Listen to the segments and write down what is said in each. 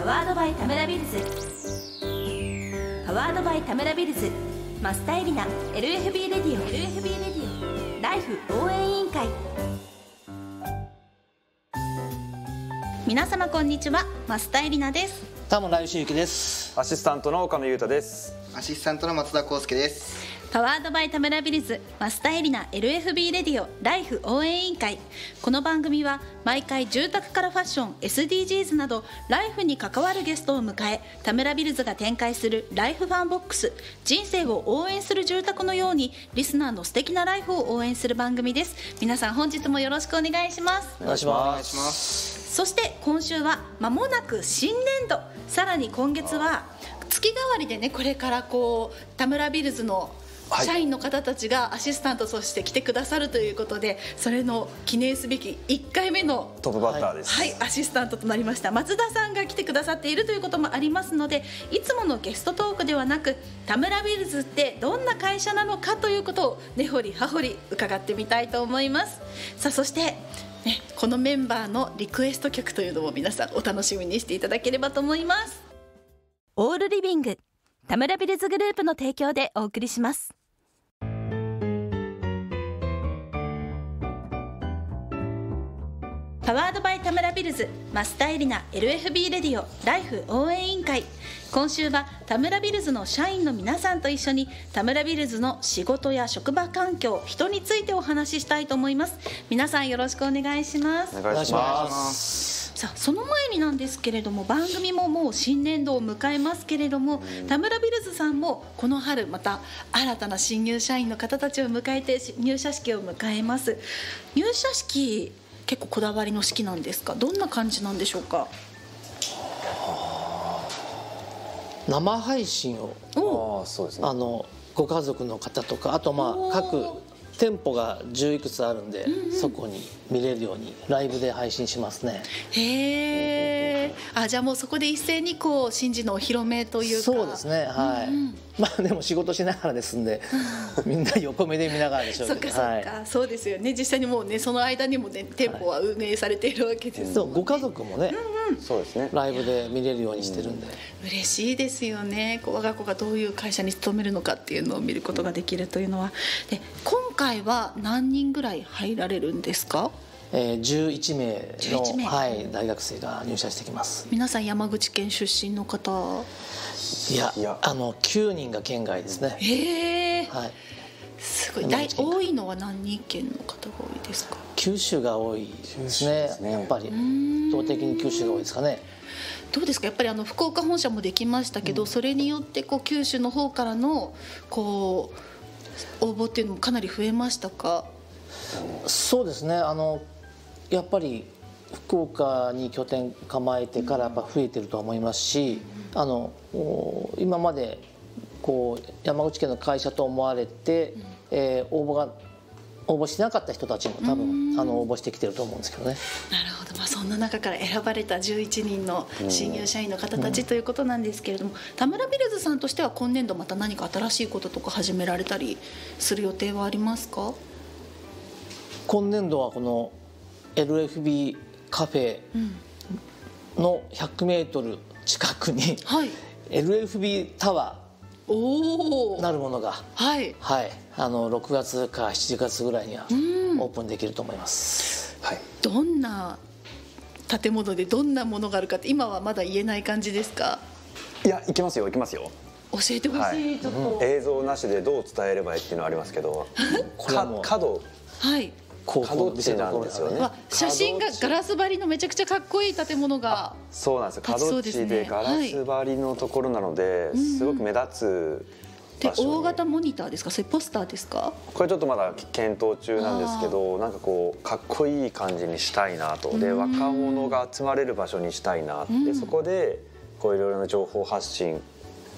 Powered by タムラビルズ。 Powered by タムラビルズ。マスタエリナ。LFB レディオ。LFB レディオ。ライフ応援委員会。皆様こんにちは。マスタエリナです。田村義之です。アシスタントの岡野裕太です。アシスタントの松田倖輔です。パワードバイタムラビルズマスタエリナ LFB レディオライフ応援委員会。この番組は毎回住宅からファッション SDGs などライフに関わるゲストを迎えタムラビルズが展開するライフファンボックス人生を応援する住宅のようにリスナーの素敵なライフを応援する番組です。皆さん本日もよろしくお願いします。お願いしお願ますいしますそして今週は間もなく新年度。さらに今月は月替わりでねこれからこう田村ビルズのはい。社員の方たちがアシスタントとして来てくださるということでそれの記念すべき1回目のトップバッターです、はい、アシスタントとなりました。松田さんが来てくださっているということもありますのでいつものゲストトークではなく田村ビルズってどんな会社なのかということを根掘り葉掘り伺ってみたいと思います。さあそして、ね、このメンバーのリクエスト曲というのも皆さんお楽しみにしていただければと思います。オールリビング田村ビルズグループの提供でお送りします。パワードバイ田村ビルズマスターエリナ LFB レディオライフ応援委員会。今週は田村ビルズの社員の皆さんと一緒に田村ビルズの仕事や職場環境人についてお話ししたいと思います。皆さんよろしくお願いします。お願いします。すさあその前になんですけれども番組ももう新年度を迎えますけれども、田村ビルズさんもこの春また新たな新入社員の方たちを迎えて入社式を迎えます。入社式結構こだわりの式なんですか？どんな感じなんでしょうか？生配信をお！ああそうですね。あのご家族の方とかあとまあ各店舗が10いくつあるんで、そこに見れるようにライブで配信しますね。へえあじゃあもうそこで一斉にこう新次のお披露目というか。そうですねはい、うんうん。まあでも仕事しながらですんで みんな横目で見ながらでしょうそっかそっか、けどはい。そうですよね。実際にもうねその間にもね店舗は運営されているわけですもんね。そうご家族もね、そうですね。ライブで見れるようにしてるんで、嬉しいですよね。こう我が子がどういう会社に勤めるのかっていうのを見ることができるというのは。で今回は何人ぐらい入られるんですか？えー、11名の11名。はい、大学生が入社してきます。皆さん山口県出身の方？いやいや。あの9人が県外ですね、へえはい。すごい。大多いのは何人県の方が多いですか？九州が多いですね。すね。やっぱり。ん。圧倒的に九州が多いですかね。どうですか？やっぱりあの福岡本社もできましたけど、それによってこう九州の方からのこう応募っていうのもかなり増えましたか？そうですね。あのやっぱり福岡に拠点構えてからやっぱ増えてると思いますしあのお今までこう山口県の会社と思われて、えー応募が応募してなかった人たちも多分あの応募してきてると思うんですけどね。なるまあ、そんな中から選ばれた11人の新入社員の方たちということなんですけれども、田村ビルズさんとしては今年度また何か新しいこととか始められたりする予定はありますか？今年度はこの LFB カフェの 100m 近くにはい。LFB タワーなるものがはい。はい。あの6月か7月ぐらいにはん。オープンできると思います。はい。どんな建物でどんなものがあるかって今はまだ言えない感じですか？いや行きますよ行きますよ。教えてほしい、はい。ちょっと、映像なしでどう伝えればいいっていうのはありますけどこれはもう。か角。はい。角地なんですよね。わ写真がガラス張りのめちゃくちゃかっこいい建物がそうなんですよ。角地でガラス張りのところなので、すごく目立つで大型モニターですか？それポスターですか？これちょっとまだ検討中なんですけどなんかこうかっこいい感じにしたいなと。で若者が集まれる場所にしたいなって。そこでこういろいろな情報発信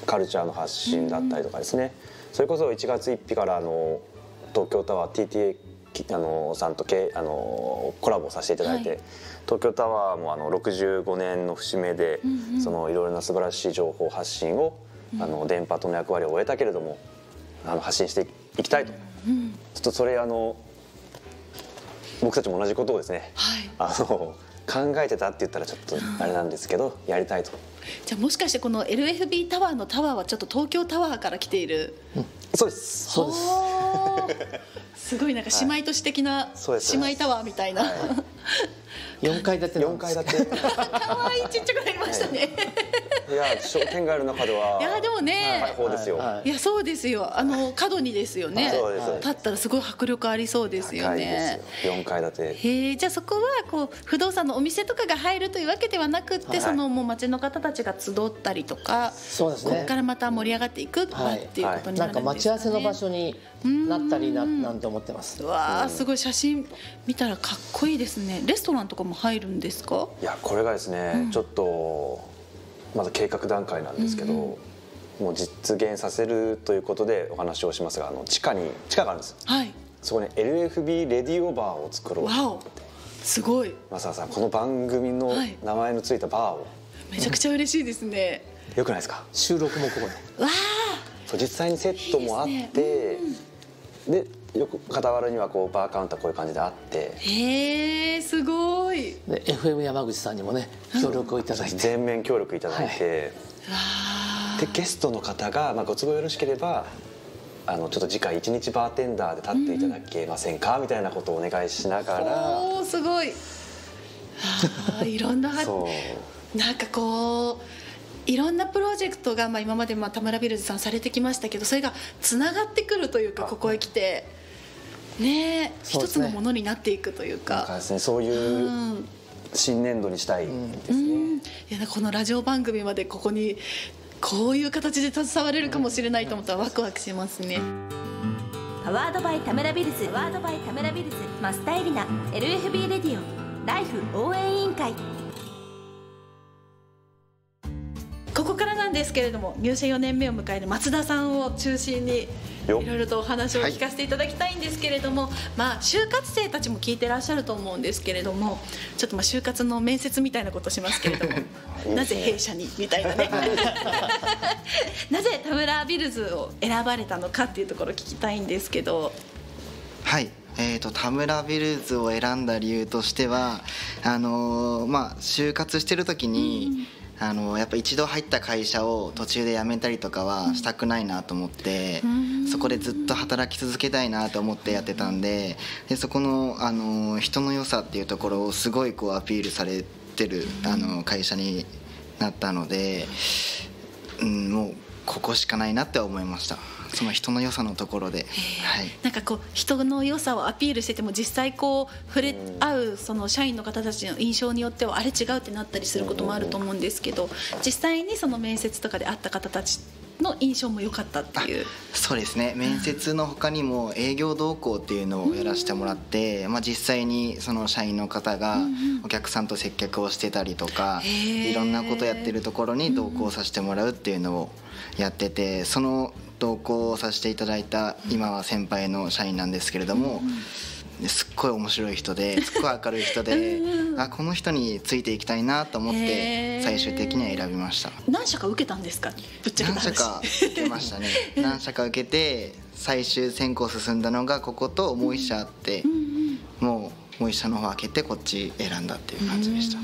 カルチャーの発信だったりとかですね。それこそ1月1日からあの東京タワー TTA きあのさんとけあのコラボさせていただいて、はい。東京タワーもあの65年の節目で、うんうん。そのいろいろな素晴らしい情報発信を、あの電波塔の役割を終えたけれどもあの発信していきたいと、うん。ちょっとそれあの僕たちも同じことをですねはい。あの考えてたって言ったらちょっとあれなんですけどやりたいと。じゃあもしかしてこの LFB タワーのタワーはちょっと東京タワーから来ている？そうです。そうです。すごいなんか姉妹都市的な姉妹タワーみたいな、4階建てなん4です。階建て。かわいいちっちゃくなりましたね、い。や商店街の中ではいやでもね。開放ですよ、はい。はい。いやそうですよ。あの角にですよね、そうです。立ったらすごい迫力ありそうですよね。ですよ。4階建て。へえじゃあそこはこう不動産のお店とかが入るというわけではなくって、はい。そのもう町の方たちが集ったりとか、そうですね。ここからまた盛り上がっていくっていうことにななんるんですかね、か待ち合わせの場所になったりななんて思ってます。うわあすごい写真見たらかっこいいですね。レストランとかも入るんですか？いやこれがですね、ちょっとまだ計画段階なんですけど、もう実現させるということでお話をしますがあの地下に地下があるんです。はい。そこに LFB レディオバーを作ろう。わお。すごい。マサダさんこの番組のはい。名前のついたバーを、めちゃくちゃ嬉しいですね。よくないですか？収録もここで。わあ。そう実際にセットもあっていいですでよく傍らにはこうバーカウンターこういう感じであって。へえすごい。で FM 山口さんにもね協力をいただいて、全面協力いただいて、わあでゲストの方が、まあ、ご都合よろしければあのちょっと次回一日バーテンダーで立っていただけませんか、みたいなことをお願いしながら。おおすごい。あーいろんな そう。なんかこういろんなプロジェクトが、まあ、今までまあ田村ビルズさんされてきましたけどそれがつながってくるというかここへ来てね一つのものになっていくというか。か。ですね。そういううん。新年度にしたいですね、うん。いやこのラジオ番組までここにこういう形で携われるかもしれないと思ったらワクワクしますね。パワードバイ田村ビルズ。パワードバイ田村ビルズマスタイリナ LFB レディオ。ライフ応援委員会。ここからなんですけれども入社4年目を迎える松田さんを中心にいよろいろとお話を聞かせていただきたいんですけれども、まあ就活生たちも聞いてらっしゃると思うんですけれどもちょっとまあ就活の面接みたいなことしますけれども なぜ弊社にみたいなね。なぜ田村ビルズを選ばれたのかっていうところを聞きたいんですけど。はい。えー、と田村ビルズを選んだ理由としてはあのーまあ就活してる時に、あのーやっぱ一度入った会社を途中で辞めたりとかはしたくないなと思って、そこでずっと働き続けたいなと思ってやってたんででそこの、あのー人の良さっていうところをすごいこうアピールされてる、あのー会社になったので、うん、もうここしかないなって思いましたその人の良さのところで、はい、なんかこう人の良さをアピールしてても実際こう触れ合うその社員の方たちの印象によってはあれ違うってなったりすることもあると思うんですけど実際にその面接とかで会った方たちの印象も良かったっていう。そうですね。面接の他にも営業同行っていうのをやらせてもらって、まあ、実際にその社員の方がお客さんと接客をしてたりとか、へー。いろんなことやってるところに同行させてもらうっていうのをやっててその同行をさせていただいた今は先輩の社員なんですけれども。すっごい面白い人で すっごい明るい人であこの人についていきたいなと思っへてー。最終的には選びました。何社か受けたんですか？ぶっちゃけ何社か受けましたね。何社か受けて最終選考進んだのがここともう一社あって、もうもう一社の方開けてこっち選んだっていう感じでした、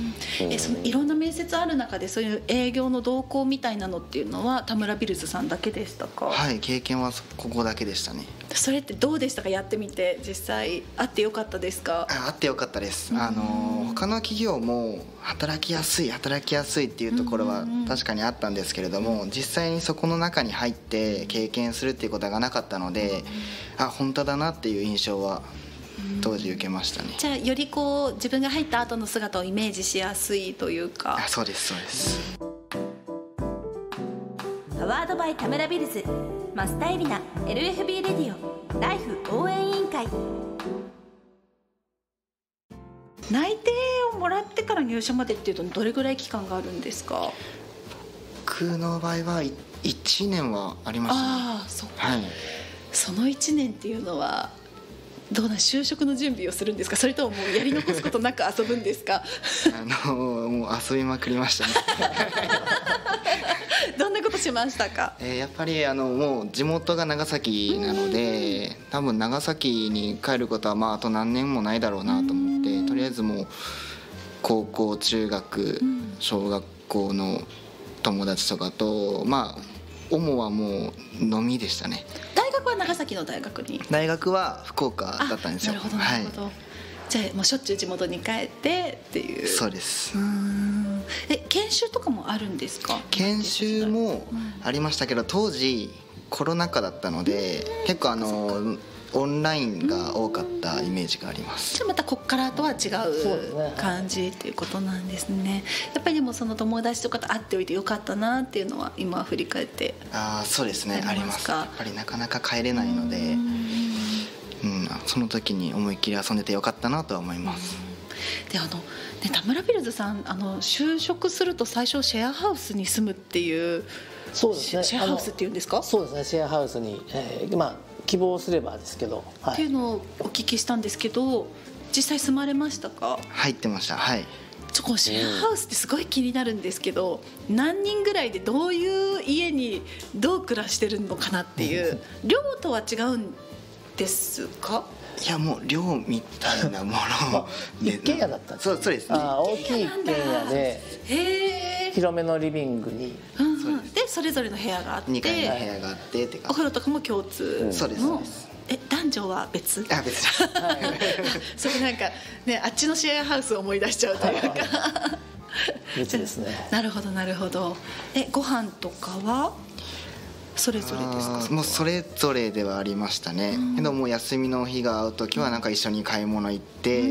えそのいろんな面接ある中でそういう営業の動向みたいなのっていうのは田村ビルズさんだけでしたか、はい経験はそここだけでしたね。それってどうでしたか？やってみて実際会ってよかったですか？ああってよかったです、あの他の企業も働きやすい働きやすいっていうところは確かにあったんですけれども実際にそこの中に入って経験するっていうことがなかったのであ本当だなっていう印象は当時受けましたね。じゃあよりこう自分が入った後の姿をイメージしやすいというか。あそうですそうです。パワードバイ田村ビルズマスタイリナ LFB レディオライフ応援委員会。内定をもらってから入社までっていうとどれぐらい期間があるんですか？僕の場合は1年はありましたね。ああそうはい。その1年っていうのはどうなん就職の準備をするんですか？それとももうやり残すことなく遊ぶんですか？あのもう遊びまくりましたね。どんなことしましたか？えーやっぱりあのもう地元が長崎なので多分長崎に帰ることはまああと何年もないだろうなと思ってとりあえずもう高校中学小学校の友達とかとまあ主はもう飲みでしたねは長崎の大学に。大学は福岡だったんですよ。なるほどなるほど、じゃあもうしょっちゅう地元に帰ってっていう。そうです。え研修とかもあるんですか？研修もありましたけど当時コロナ禍だったので結構あのオンラインが多かったイメージがあります。じゃあまたこっからとは違そう感じっていうことなんですね。やっぱりでもその友達とかと会っておいてよかったなっていうのは今振り返ってああそうですね。ありますやっぱりなかなか帰れないのでうん。その時に思いっきり遊んでてよかったなとは思います。であの、ね、田村ビルズさんあの就職すると最初シェアハウスに住むっていうそうですね。シェアハウスっていうんですか？そうですね。シェアハウスに、えーまあ希望すればですけど、はっていうい、のをお聞きしたんですけど実際住まれましたか？入ってました。はい。ちょこのシェアハウスってすごい気になるんですけど何人ぐらいでどういう家にどう暮らしてるのかなっていう。寮とは違うんですか？いやもう寮みたいなもので一軒家だったんですそうそうです。ね大きい一軒家で。へえ、広めのリビングに。うんうん、でそれぞれの部屋があって。2階の部屋があってってかお風呂とかも共通。そうですそうです。え男女は別？あ別に それなんかねあっちのシェアハウスを思い出しちゃうというか。別ですね。なるほどなるほど。えご飯とかは？それぞれですか？もうそれぞれではありましたね、けどもう休みの日が合う時はなんか一緒に買い物行って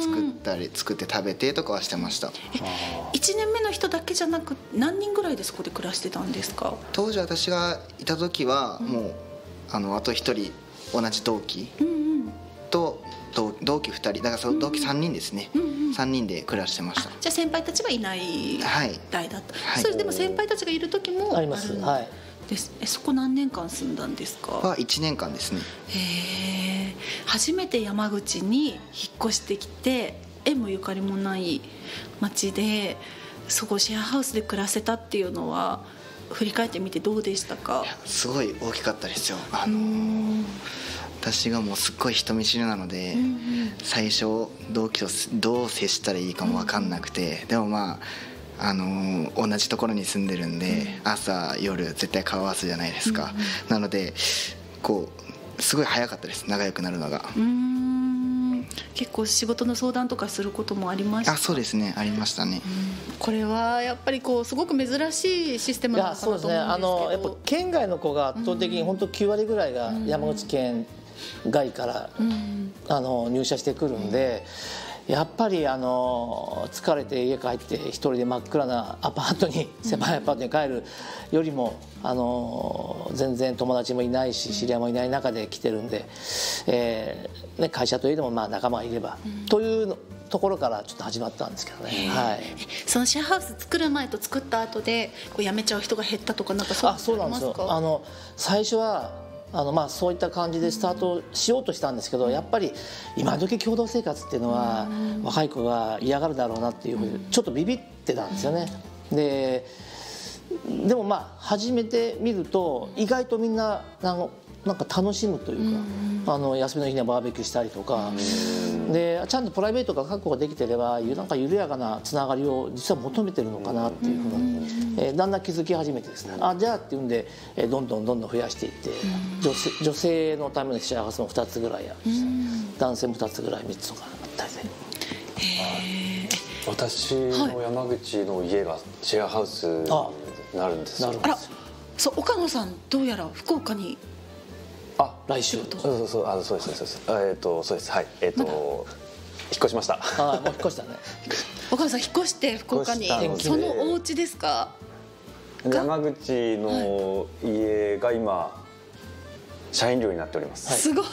作ったり作って食べてとかはしてました。1年目の人だけじゃなく何人ぐらいでそこで暮らしてたんですか？当時私がいた時はもうあのあと一人同じ同期うんうん。と同同期2人だからその同期3人ですね、うんうん。3人で暮らしてました。じゃあ先輩たちはいないはい。代だった、はい。それでも先輩たちがいる時もあります。るはいです。えそこ何年間住んだんですか？は1年間ですね。へえ初めて山口に引っ越してきて縁もゆかりもない町でそこシェアハウスで暮らせたっていうのは振り返ってみてどうでしたか？すごい大きかったですよ。あの私がもうすっごい人見知りなので、最初同期とどう接したらいいかも分かんなくて、でもまああのー同じところに住んでるんで、朝夜絶対顔合わすじゃないですか、なのでこうすごい早かったです仲良くなるのが、うーん。結構仕事の相談とかすることもありました？あそうですね。ありましたね、これはやっぱりこうすごく珍しいシステムいなのかなと思うんですけど。やそうですね。あのやっぱ県外の子が圧倒的に本当9割ぐらいが山口県外から、あの入社してくるんで。やっぱりあの疲れて家帰って一人で真っ暗なアパートに狭いアパートに帰るよりもあの全然友達もいないし知り合いもいない中で来てるんで、えーね、会社といえどもまあ仲間がいれば、というのところからちょっと始まったんですけどね。はい。そのシェアハウス作る前と作った後でこう辞めちゃう人が減ったとかなんかそうあそうなんですよ。あの最初はあのまあそういった感じでスタートしようとしたんですけどやっぱり今時共同生活っていうのは若い子が嫌がるだろうなっていうふうにちょっとビビってたんですよね。ででもまあ始めてみると意外とみんなあのなんか楽しむというか、あの休みの日にはバーベキューしたりとか、でちゃんとプライベートが確保できてればゆなんか緩やかなつながりを実は求めてるのかなっていうふうに、えーだんだん気づき始めてですね。あじゃあっていうんで、えーどんどんどんどん増やしていって、女性女性のためのシェアハウスも2つぐらいあるし、男性も2つぐらい3つとかあったりで。私の山口の家がシェアハウスになるんですよ。なるほどあらそう岡野さんどうやら福岡にあ来週。そうそうそうあそうですそうですあえっ、とそうですはい。えっ、と、引っ越しました。あもう引っ越したね。岡野さん引っ越して福岡に。そのお家ですか？山口の家が今社員寮になっております、はい。すごい。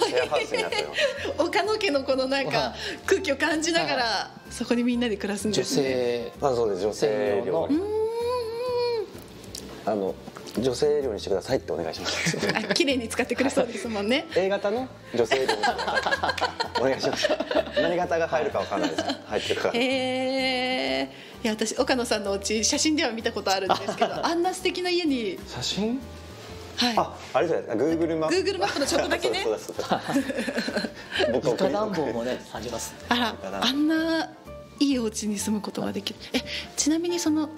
岡野家のこのなんかは空気を感じながらそこにみんなで暮らすんで女すね。性。あそうです女性寮にあの女性寮にしてくださいってお願いします。あ 綺麗に使ってくれそうですもんね。A 型の女性寮にしてくださいお願いします。何型が入るかわかんないです。入ってるかへえいや私岡野さんのお家写真では見たことあるんですけど あんな素敵な家に。写真？はい。ああれじゃないです。か Google マップ Google マップのちょっとだけね。そうだそうだそう。だ僕送り床暖房もねあります。あらあんないいお家に住むことができる。えちなみにその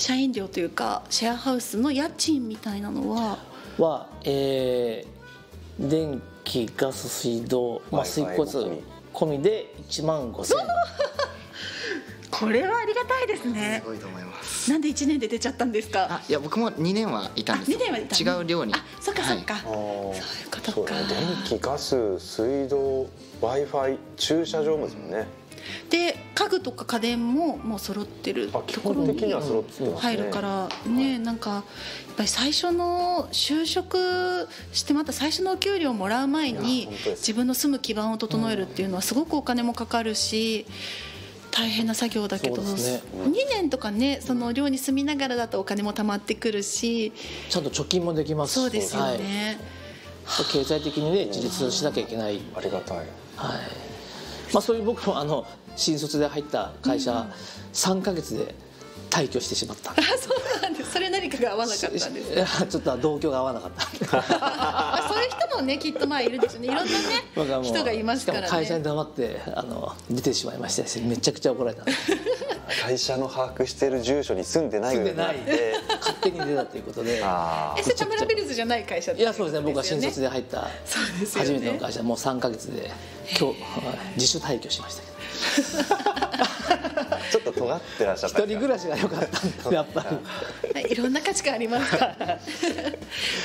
社員寮というかシェアハウスの家賃みたいなのはは、えー電気ガス水道、まあ、水骨も込みで1万5000円。これはありがたいですね。すごいと思います。なんで1年で出ちゃったんですか？あいや僕も2年はいたんですあ二年はいた違う寮に。あそっかそっか、あーそういうことか。そうだね。電気ガス水道 w i f i 駐車場もですもんねで家具とか家電ももう揃ってるところ本的に入るからねなんかやっぱり最初の就職してまた最初のお給料もらう前いに自分の住む基盤を整えるっていうのはすごくお金もかかるし大変な作業だけど、ね。2年とかねその寮に住みながらだとお金も貯まってくるしちゃんと貯金もできますし。そうですよはい。ね、経済的にね自立しなきゃいけない、ありがたい。はいまあ、そういう僕もあの新卒で入った会社、3か月で退去してしまった。あそうなんです。それ何かが合わなかったんですいやちょっと同居が合わなかった。ま あそういう人もねきっとまあいるでしょうね。いろんなね僕はもう人がいますからね。しかも会社に黙ってあの出てしまいましてめちゃくちゃ怒られた会社の把握してる住所に住んでない住んでない。で勝手に出たということで。あえそれタムラビルズじゃない会社いやそうですね。僕は新卒でで入ったそうですよね。初めての会社もう3か月で今日自主退去しましたけど ちょっと尖ってらっしゃった。一人暮らしが良かったんですやっぱり。はいいろんな価値観あります。か ら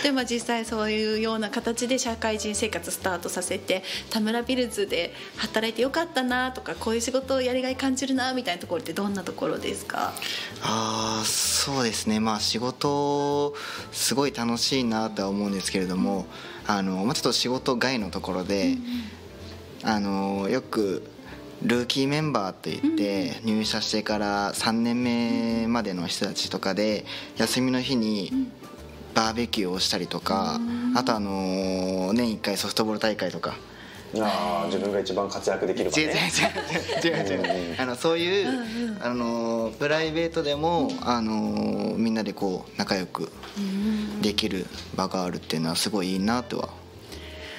でも実際そういうような形で社会人生活スタートさせて田村ビルズで働いてよかったなとかこういう仕事をやりがい感じるなみたいなところってどんなところですか？あーそうですね。まあ仕事すごい楽しいなとは思うんですけれどもあの、まあ、ちょっと仕事外のところで、あのよくルーキーメンバーといって入社してから3年目までの人たちとかで休みの日にバーベキューをしたりとかあとあの年1回ソフトボール大会とか。あー自分が一番活躍できる場違う違うね違う違う。違う違う。あのそういう、あのプライベートでも、あのみんなでこう仲良くできる場があるっていうのはすごいいいなとは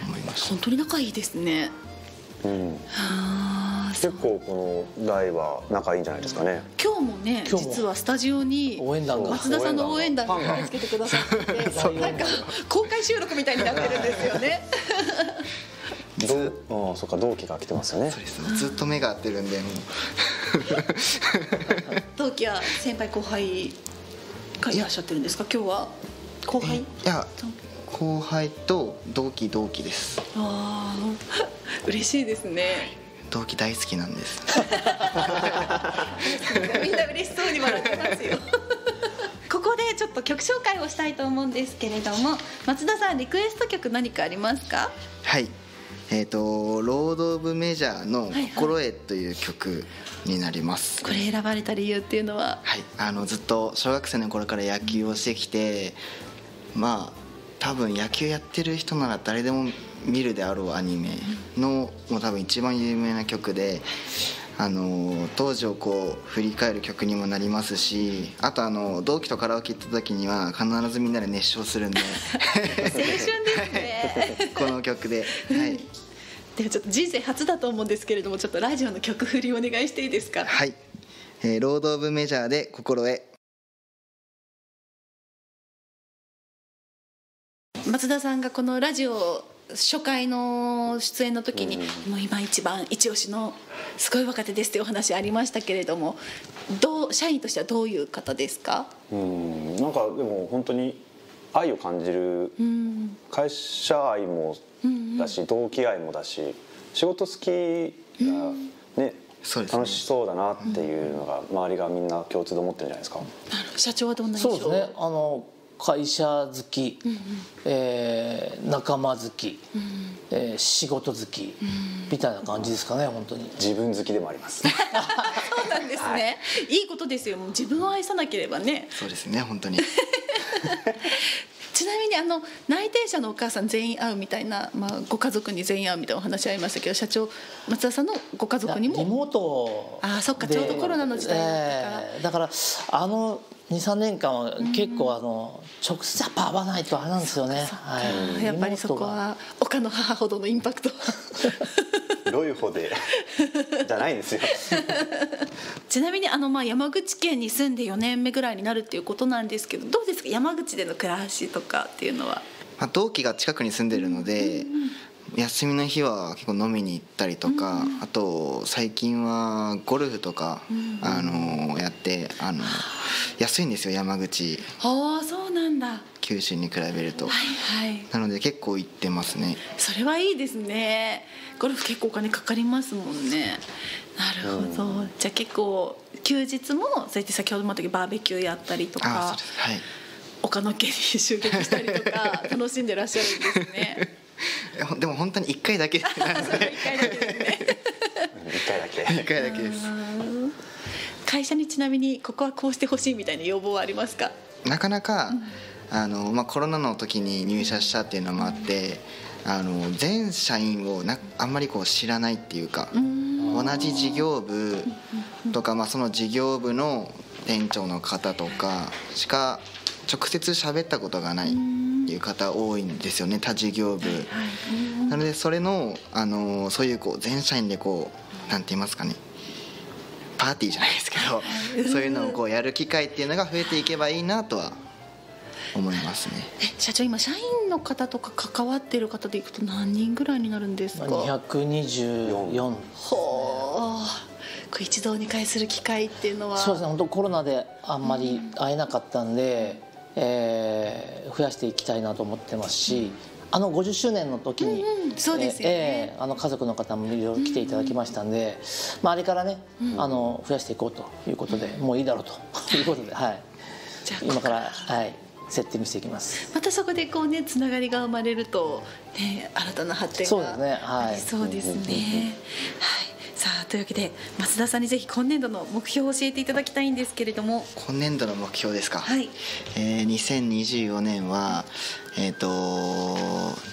思いました。本当に仲いいですね。うん。あ。ー結構この代は仲いいんじゃないですかね。今日もね今日も。実はスタジオに応援団が。松田さんの応援団が。ファンが駆けつけてくださって てなんか公開収録みたいになってるんですよね。どううんそっか同期が来てますよね。そうですずっと目が合ってるんでもう。同期は先輩後輩がいらっしゃってるんですか？今日は？後輩？いや後輩と同期同期です。ああ嬉しいですね同期大好きなんです。みんな嬉しそうに笑ってますよ。ここでちょっと曲紹介をしたいと思うんですけれども松田さんリクエスト曲何かありますか？はい。えっ、と「ロード・オブ・メジャー」のはいはい「心得」という曲になります、これ選ばれた理由っていうのは？はい、あのずっと小学生の頃から野球をしてきてまあ多分野球やってる人なら誰でも見るであろうアニメのもう多分一番有名な曲であの当時をこう振り返る曲にもなりますしあとあの同期とカラオケ行った時には必ずみんなで熱唱するんで。青春ですね。この曲で、はい、ではちょっと人生初だと思うんですけれどもちょっとラジオの曲振りお願いしていいですか？はい。えーロード・オブ・メジャーで「心得」松田さんがこのラジオ初回の出演の時に、もう今一番一押しのすごい若手ですっていうお話ありましたけれどもどう社員としてはどういう方ですか？うん。なんかでも本当に愛を感じるうん。会社愛もだし同期愛もだし仕事好きがねそうですね。楽しそうだなっていうのが周りがみんな共通で思ってるんじゃないですか。社長はどんな印象？そうですね。あの会社好き、えー仲間好き、えー仕事好き、みたいな感じですかね本当に。自分好きでもあります。そうなんですね、い、いことですよ。もう自分を愛さなければね。そうですね本当に。ちなみにあの内定者のお母さん全員会うみたいな、まあ、ご家族に全員会うみたいなお話ありましたけど社長松田さんのご家族にも？リモートあーそっかでちょうどコロナの時代だから。えーだからあの23年間は結構あの直接やっぱ会わないとあれなんですよね、はい、やっぱりそこは岡の母ほどのインパクト。ロ広い方で？じゃないんですよ。ちなみにあのまあ山口県に住んで4年目ぐらいになるっていうことなんですけどどうですか？山口での暮らしとかっていうのは。まあ、同期が近くに住んでるので、休みの日は結構飲みに行ったりとか、あと最近はゴルフとか、あのやってあの安いんですよ山口。ああそうなんだ。は九州に比べると、いはい。なので結構行ってますね。それはいいですね。ゴルフ結構お金かかりますもんね。なるほど、じゃあ結構休日もそうやって先ほども言ったけどバーベキューやったりとあかはい。岡野家に襲撃したりとか 楽しんでらっしゃるんですね でも本当に1回だけなんで。一回だけ。一回だけ1回だけです。会社にちなみにここはこうしてほしいみたいな要望はありますか？なかなか、あのまあ、コロナの時に入社したっていうのもあってあの全社員をなあんまりこう知らないっていうか同じ事業部とか、まあ、その事業部の店長の方とかしか直接喋ったことがないっていう方多いんですよね他事業部。なのでそれのあのそういうこう全社員でこうなんて言いますかねパーティーじゃないですけどそういうのをこうやる機会っていうのが増えていけばいいなとは思いますね。え社長今社員の方とか関わってる方でいくと何人ぐらいになるんですか？224ほう一堂に会する機会っていうのは。そうですね。本当コロナであんまり会えなかったんで、えー増やしていきたいなと思ってますし、あの50周年の時に、うんうんそうですよね。えーあの家族の方もいろいろ来ていただきましたんで、まあ、あれからね、あの増やしていこうということでもういいだろうということで、はい、じゃあ今から、はい、セッティングしていきます。またそこでこうねつながりが生まれると、ね、新たな発展そうでね。はい。ありそうですね。はいさあというわけで増田さんにぜひ今年度の目標を教えていただきたいんですけれども。今年度の目標ですか、はい。えー2024年はえっ、と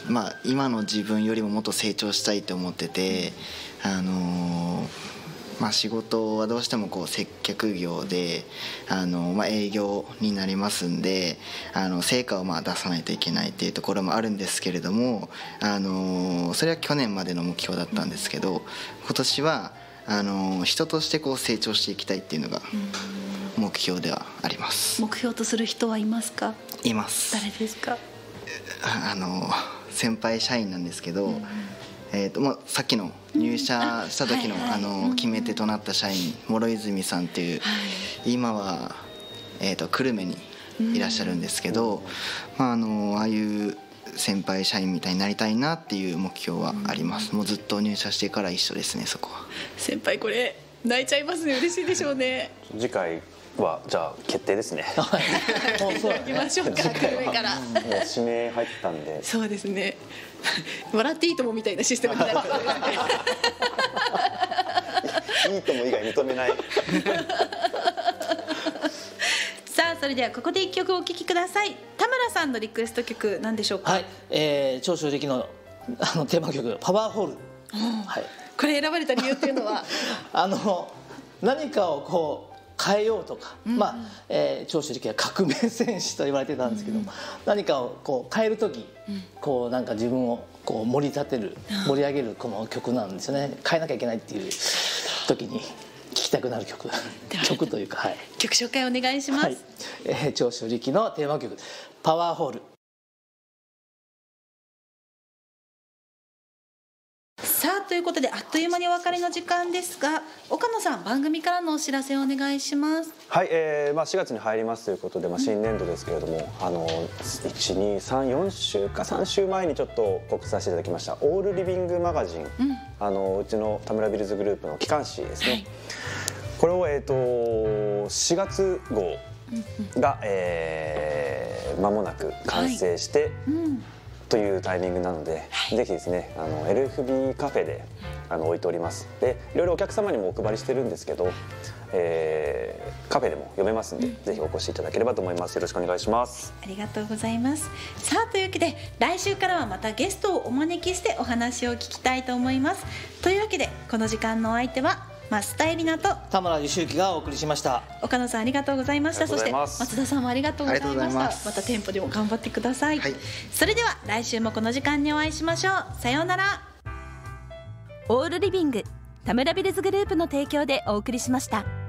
まあ今の自分よりももっと成長したいと思っててあのーまあ仕事はどうしてもこう接客業であの、まあ、営業になりますんであの成果をまあ出さないといけないっていうところもあるんですけれどもあのそれは去年までの目標だったんですけど今年はあの人としてこう成長していきたいっていうのが目標ではあります。目標とする人はいますか？います。誰ですか？ああの先輩社員なんですけど、えーとまあ、さっきの入社した時の,、あの決め手となった社員諸泉さんっていう、今は、えー、と久留米にいらっしゃるんですけど、まあ、あのああいう先輩社員みたいになりたいなっていう目標はあります、もうずっと入社してから一緒ですねそこは。先輩これ泣いちゃいますね。嬉しいでしょうね。次回はじゃあ決定ですね。はい、もうそうだ行きましょうか久留米からもう指名入ったんで。そうですね。笑っていいともみたいなシステムになる。いいとも以外認めない。さあそれではここで一曲お聴きください。田村さんのリクエスト曲何でしょうか、はい、えー、長州力の あのテーマ曲「パワーホール」はい、これ選ばれた理由っていうのは？あの何かをこう変えようとか、まあ、えー、長州力は革命戦士と言われてたんですけど、何かをこう変える時、こうなんか自分をこう盛り立てる盛り上げるこの曲なんですよね。変えなきゃいけないっていう時に聴きたくなる曲。曲というかはい、曲紹介お願いします、はい。えー、長州力のテーマ曲「パワーホール」ということであっという間にお別れの時間ですが岡野さん番組からのお知らせをお願いします。はい、えーまあ、4月に入りますということで、まあ、新年度ですけれども、あの1234週か3週前にちょっと告知させていただきました「オールリビングマガジン」あのうちの田村ビルズグループの機関誌ですね、これを、えー、と4月号が、えー間もなく完成して、うんというタイミングなので、ぜひですねあの LFB カフェであの置いております。でいろいろお客様にもお配りしてるんですけど、えーカフェでも読めますんで、ぜひお越しいただければと思います。よろしくお願いします。ありがとうございます。さあというわけで来週からはまたゲストをお招きしてお話を聞きたいと思います。というわけでこの時間のお相手は増田絵里奈と田村義之がお送りしました。岡野さんありがとうございました。そうして松田さんもありがとうございました。また店舗でも頑張ってください、はい。それでは来週もこの時間にお会いしましょう。さようなら。オールリビング田村ビルズグループの提供でお送りしました。